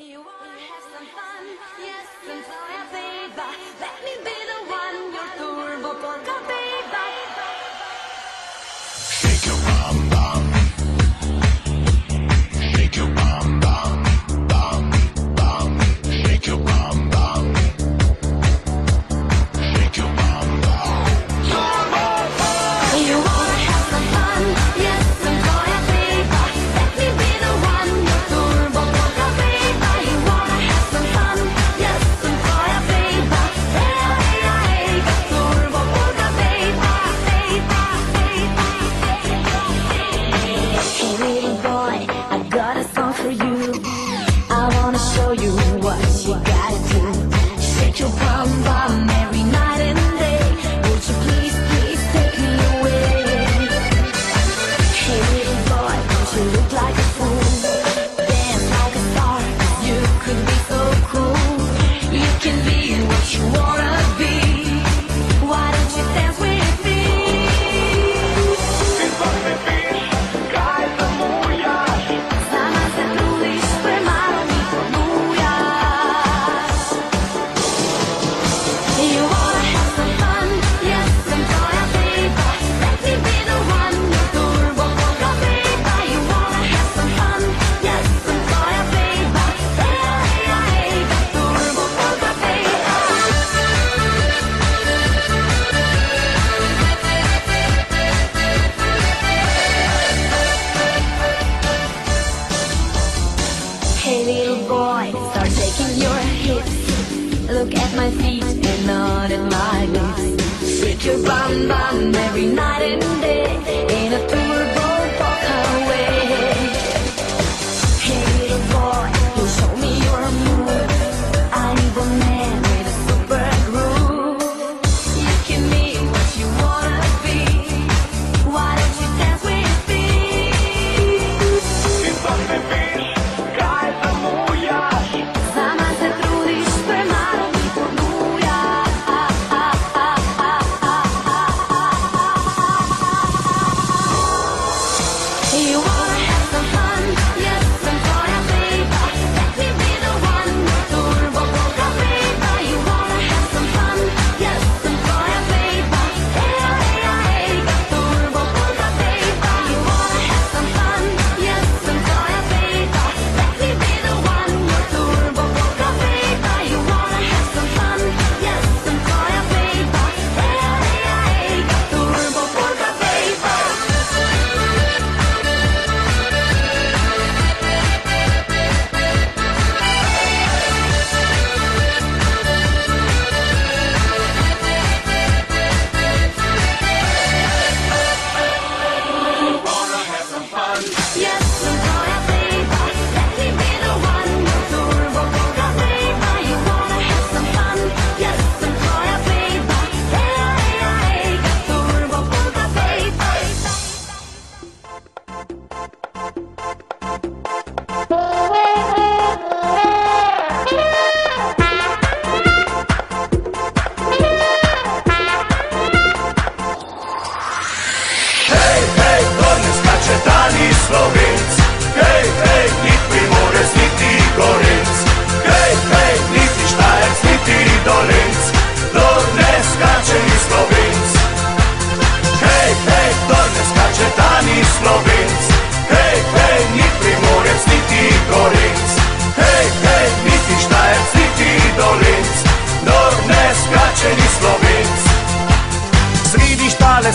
You wanna have some fun? Yes, some fun, baby. Let me be the one. show you what you gotta do. Shake your bum bum, Mary. Hey little boy, start shaking your hips. Look at my feet and not at my lips. Shake your bum bum every night and day In a three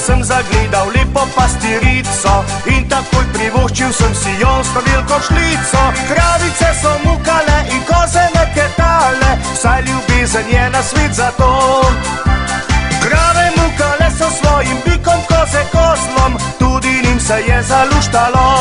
sem zagledal lepo pastirico in takoj privoščil sem si jo s pravilko šlico. Kravice so mukale in koze neketale, saj ljubezen je na svet zato. Krave mukale so svojim bikom, koze kozlom, tudi njim se je zaluštalo.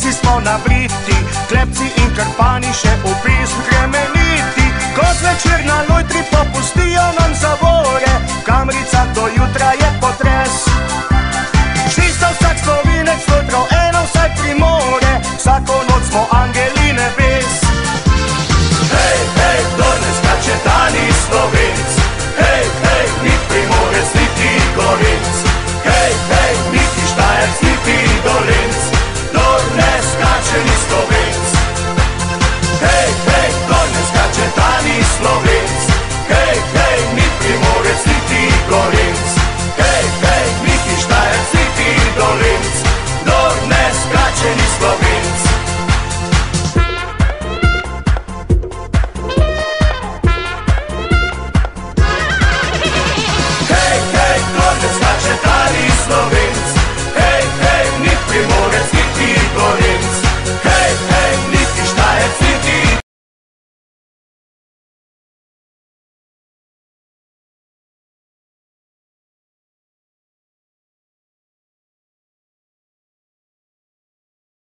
Slovenci smo nabriti, klepci in krpani še ubiti.